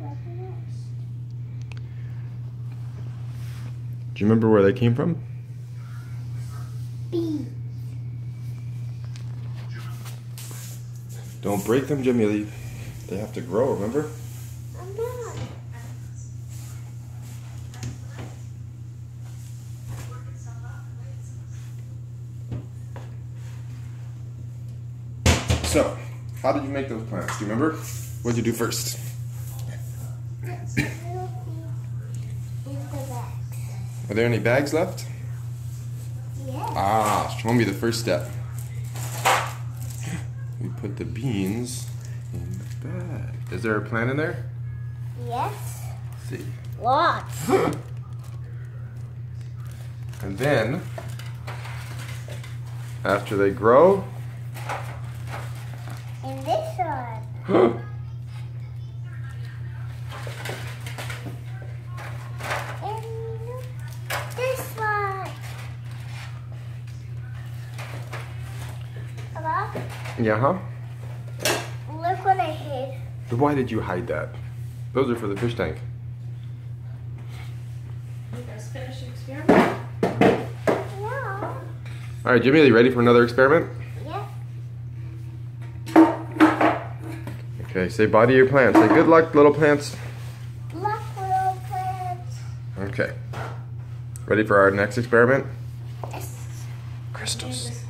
Do you remember where they came from? B. Don't break them, Jimmy. Lee. They have to grow, remember? So, how did you make those plants? Do you remember? What did you do first? Little B in the back. Are there any bags left? Yeah. Ah, show me the first step. We put the beans in the bag. Is there a plant in there? Yes. Let's see. Lots. And then, after they grow, And this one. And this one. Papa, yeah, huh? look what I hid. Why did you hide that? Those are for the fish tank. You guys finish your experiment? No. All right, Jimmy, are you ready for another experiment? Yes. Okay, say bye to your plants. Say good luck, little plants. Look, little plants. Okay. Ready for our next experiment? Yes. Crystals.